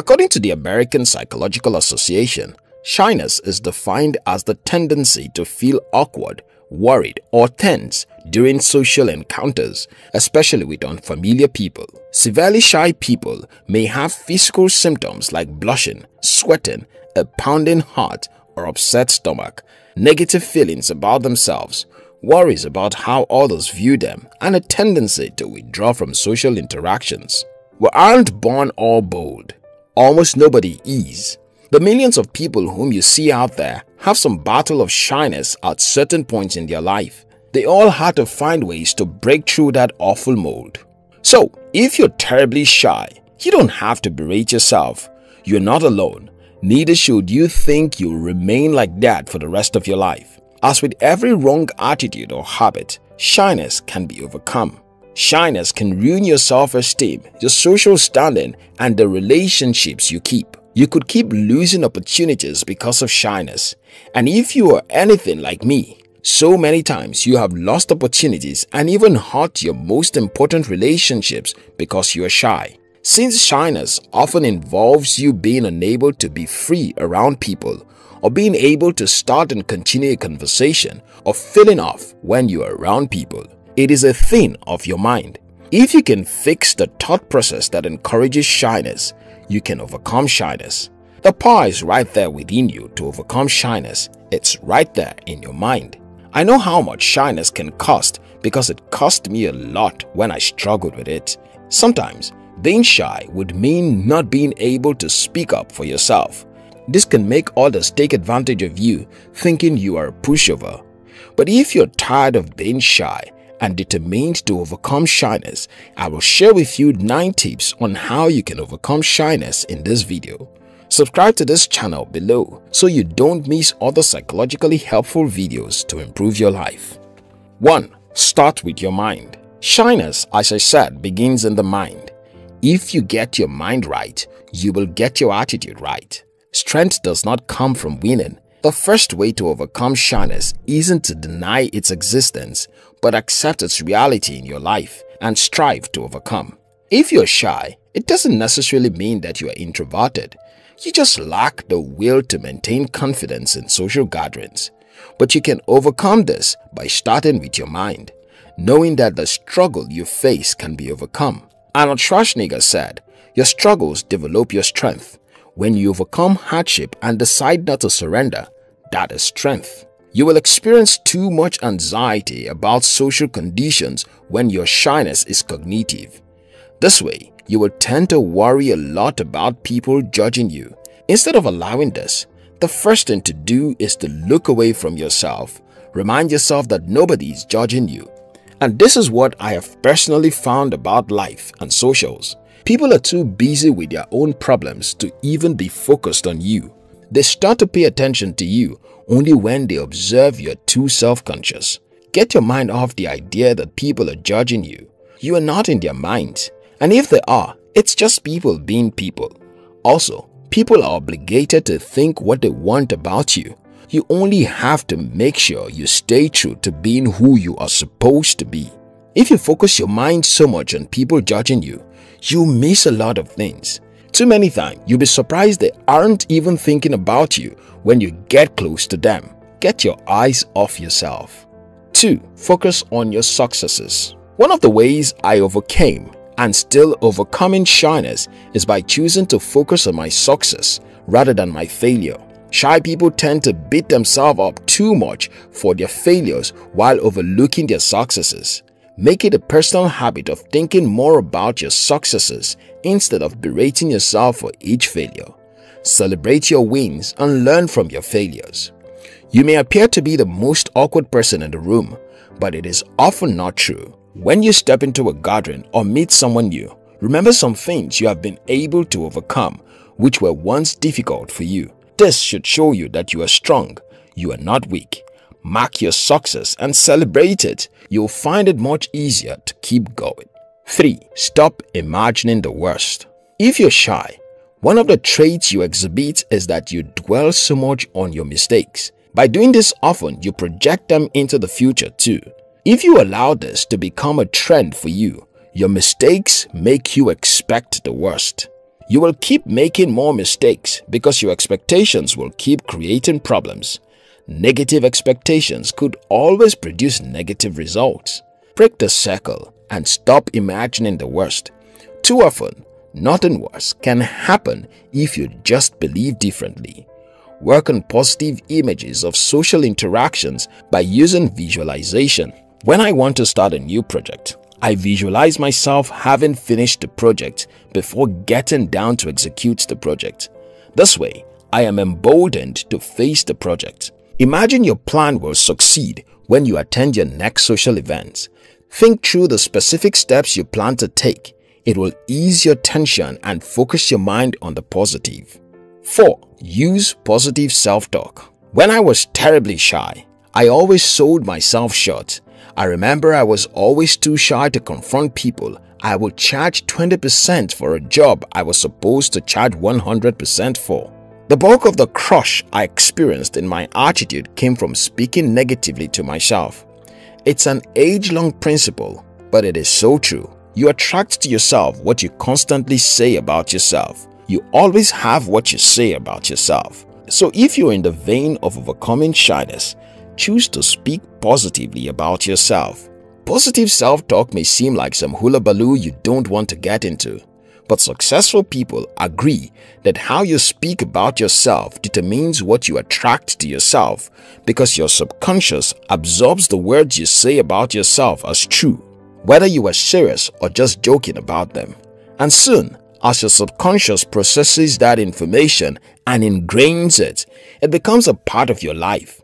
According to the American Psychological Association, shyness is defined as the tendency to feel awkward, worried, or tense during social encounters, especially with unfamiliar people. Severely shy people may have physical symptoms like blushing, sweating, a pounding heart, or upset stomach, negative feelings about themselves, worries about how others view them, and a tendency to withdraw from social interactions. We aren't born all bold. Almost nobody is. The millions of people whom you see out there have some battle of shyness at certain points in their life. They all had to find ways to break through that awful mold. So, if you're terribly shy, you don't have to berate yourself. You're not alone. Neither should you think you'll remain like that for the rest of your life. As with every wrong attitude or habit, shyness can be overcome. Shyness can ruin your self-esteem, your social standing, and the relationships you keep. You could keep losing opportunities because of shyness. And if you are anything like me, so many times you have lost opportunities and even hurt your most important relationships because you are shy. Since shyness often involves you being unable to be free around people or being able to start and continue a conversation or feeling off when you are around people. It is a thing of your mind. If you can fix the thought process that encourages shyness, you can overcome shyness. The power is right there within you to overcome shyness. It's right there in your mind. I know how much shyness can cost because it cost me a lot when I struggled with it. Sometimes, being shy would mean not being able to speak up for yourself. This can make others take advantage of you, thinking you are a pushover. But if you're tired of being shy and determined to overcome shyness, I will share with you 9 tips on how you can overcome shyness in this video. Subscribe to this channel below so you don't miss other psychologically helpful videos to improve your life. 1. Start with your mind. Shyness, as I said, begins in the mind. If you get your mind right, you will get your attitude right. Strength does not come from winning. The first way to overcome shyness isn't to deny its existence, but accept its reality in your life and strive to overcome. If you're shy, it doesn't necessarily mean that you are introverted. You just lack the will to maintain confidence in social gatherings. But you can overcome this by starting with your mind, knowing that the struggle you face can be overcome. Arnold Schwarzenegger said, your struggles develop your strength. When you overcome hardship and decide not to surrender, that is strength. You will experience too much anxiety about social conditions when your shyness is cognitive. This way, you will tend to worry a lot about people judging you. Instead of allowing this, the first thing to do is to look away from yourself. Remind yourself that nobody is judging you. And this is what I have personally found about life and socials. People are too busy with their own problems to even be focused on you. They start to pay attention to you only when they observe you're too self-conscious. Get your mind off the idea that people are judging you. You are not in their minds. And if they are, it's just people being people. Also, people are obligated to think what they want about you. You only have to make sure you stay true to being who you are supposed to be. If you focus your mind so much on people judging you, you miss a lot of things. Too many times, you'll be surprised they aren't even thinking about you when you get close to them. Get your eyes off yourself. 2. Focus on your successes. One of the ways I overcame and still overcoming shyness is by choosing to focus on my success rather than my failure. Shy people tend to beat themselves up too much for their failures while overlooking their successes. Make it a personal habit of thinking more about your successes instead of berating yourself for each failure. Celebrate your wins and learn from your failures. You may appear to be the most awkward person in the room, but it is often not true. When you step into a garden or meet someone new, remember some things you have been able to overcome which were once difficult for you. This should show you that you are strong, you are not weak. Mark your success and celebrate it. You'll find it much easier to keep going. 3. Stop imagining the worst. If you're shy, one of the traits you exhibit is that you dwell so much on your mistakes. By doing this often, you project them into the future too. If you allow this to become a trend for you, your mistakes make you expect the worst. You will keep making more mistakes because your expectations will keep creating problems. Negative expectations could always produce negative results. Break the circle and stop imagining the worst. Too often, nothing worse can happen if you just believe differently. Work on positive images of social interactions by using visualization. When I want to start a new project, I visualize myself having finished the project before getting down to execute the project. This way, I am emboldened to face the project. Imagine your plan will succeed when you attend your next social event. Think through the specific steps you plan to take. It will ease your tension and focus your mind on the positive. 4. Use positive self-talk. When I was terribly shy, I always sold myself short I remember I was always too shy to confront people. I would charge 20% for a job I was supposed to charge 100% for. The bulk of the crush I experienced in my attitude came from speaking negatively to myself. It's an age-long principle, but it is so true. You attract to yourself what you constantly say about yourself. You always have what you say about yourself. So if you're in the vein of overcoming shyness, choose to speak positively about yourself. Positive self-talk may seem like some hula-baloo you don't want to get into, but successful people agree that how you speak about yourself determines what you attract to yourself because your subconscious absorbs the words you say about yourself as true, whether you are serious or just joking about them. And soon, as your subconscious processes that information and ingrains it, it becomes a part of your life.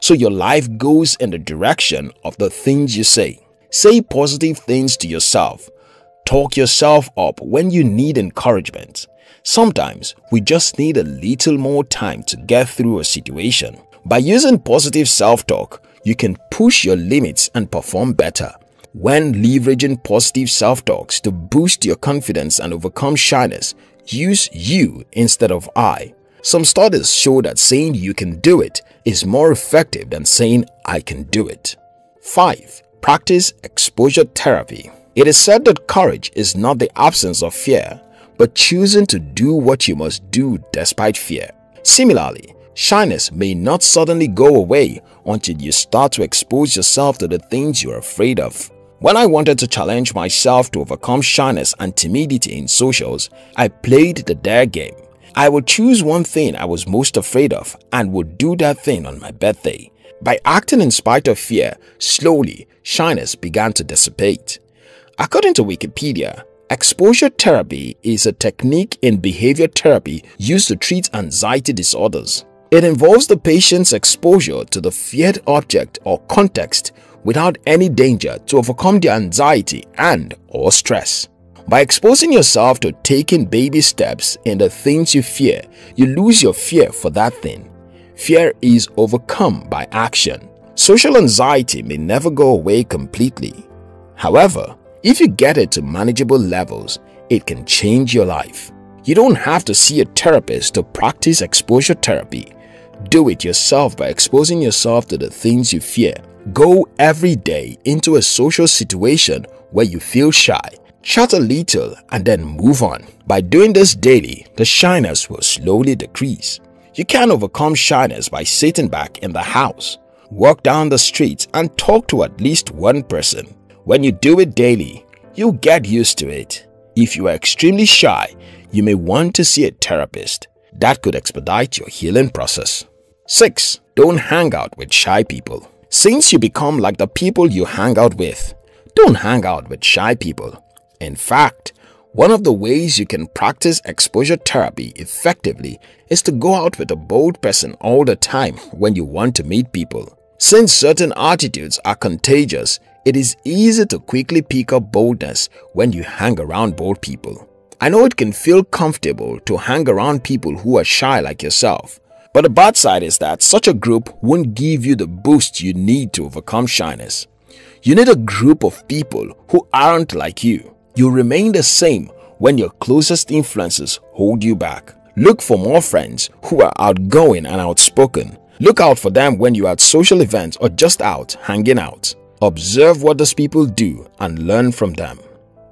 So your life goes in the direction of the things you say. Say positive things to yourself. Talk yourself up when you need encouragement. Sometimes we just need a little more time to get through a situation. By using positive self-talk, you can push your limits and perform better. When leveraging positive self-talks to boost your confidence and overcome shyness, use you instead of I. Some studies show that saying you can do it is more effective than saying I can do it. 5. Practice exposure therapy. It is said that courage is not the absence of fear, but choosing to do what you must do despite fear. Similarly, shyness may not suddenly go away until you start to expose yourself to the things you're afraid of. When I wanted to challenge myself to overcome shyness and timidity in socials, I played the dare game. I would choose one thing I was most afraid of and would do that thing on my birthday. By acting in spite of fear, slowly, shyness began to dissipate. According to Wikipedia, exposure therapy is a technique in behavior therapy used to treat anxiety disorders. It involves the patient's exposure to the feared object or context without any danger to overcome their anxiety and or stress. By exposing yourself to taking baby steps in the things you fear, you lose your fear for that thing. Fear is overcome by action. Social anxiety may never go away completely. However, if you get it to manageable levels, it can change your life. You don't have to see a therapist to practice exposure therapy. Do it yourself by exposing yourself to the things you fear. Go every day into a social situation where you feel shy Chat a little and then move on. By doing this daily, the shyness will slowly decrease. You can overcome shyness by sitting back in the house. Walk down the street and talk to at least one person. When you do it daily, you'll get used to it. If you are extremely shy, you may want to see a therapist. That could expedite your healing process. 6. Don't hang out with shy people. Since you become like the people you hang out with, don't hang out with shy people. In fact, one of the ways you can practice exposure therapy effectively is to go out with a bold person all the time when you want to meet people. Since certain attitudes are contagious, it is easy to quickly pick up boldness when you hang around bold people. I know it can feel comfortable to hang around people who are shy like yourself, but the bad side is that such a group won't give you the boost you need to overcome shyness. You need a group of people who aren't like you. You remain the same when your closest influences hold you back. Look for more friends who are outgoing and outspoken. Look out for them when you're at social events or just out hanging out. Observe what those people do and learn from them.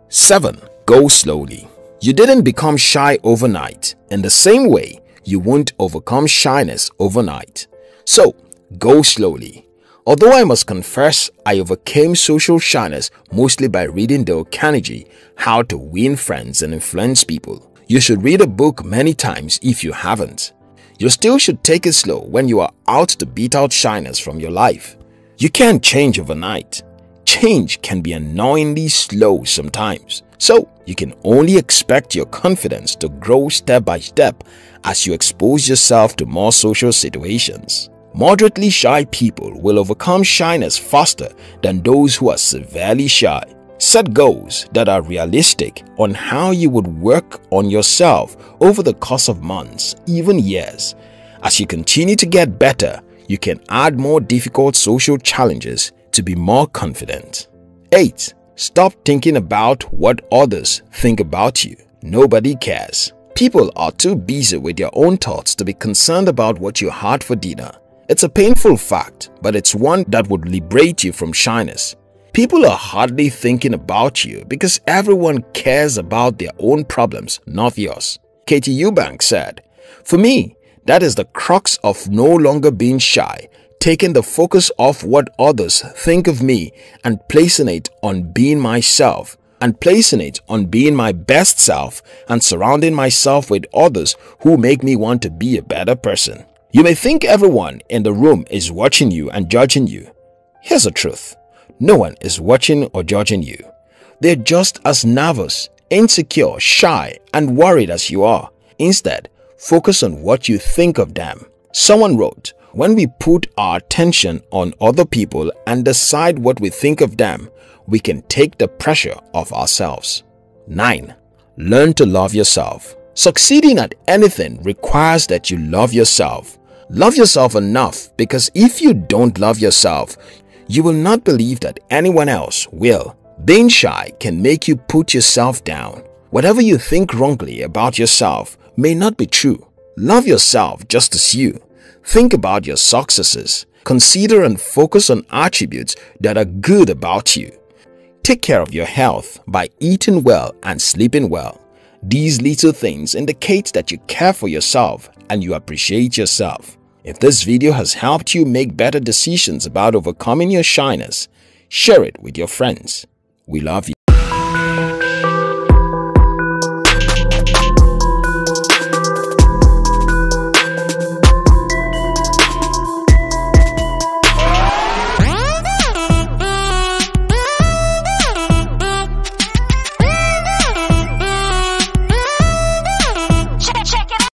7. Go slowly. You didn't become shy overnight. In the same way, you won't overcome shyness overnight. So, go slowly. Although I must confess I overcame social shyness mostly by reading Dale Carnegie, How to Win Friends and Influence People. You should read a book many times if you haven't. You still should take it slow when you are out to beat out shyness from your life. You can't change overnight. Change can be annoyingly slow sometimes. So, you can only expect your confidence to grow step by step as you expose yourself to more social situations. Moderately shy people will overcome shyness faster than those who are severely shy. Set goals that are realistic on how you would work on yourself over the course of months, even years. As you continue to get better, you can add more difficult social challenges to be more confident. 8. Stop thinking about what others think about you. Nobody cares. People are too busy with their own thoughts to be concerned about what you had for dinner. It's a painful fact, but it's one that would liberate you from shyness. People are hardly thinking about you because everyone cares about their own problems, not yours. Katie Eubank said, For me, that is the crux of no longer being shy, taking the focus off what others think of me and placing it on being myself and placing it on being my best self and surrounding myself with others who make me want to be a better person. You may think everyone in the room is watching you and judging you. Here's the truth. No one is watching or judging you. They're just as nervous, insecure, shy, and worried as you are. Instead, focus on what you think of them. Someone wrote, when we put our attention on other people and decide what we think of them, we can take the pressure off ourselves. 9. Learn to love yourself. Succeeding at anything requires that you love yourself. Love yourself enough because if you don't love yourself, you will not believe that anyone else will. Being shy can make you put yourself down. Whatever you think wrongly about yourself may not be true. Love yourself just as you. Think about your successes. Consider and focus on attributes that are good about you. Take care of your health by eating well and sleeping well. These little things indicate that you care for yourself and you appreciate yourself. If this video has helped you make better decisions about overcoming your shyness, share it with your friends. We love you.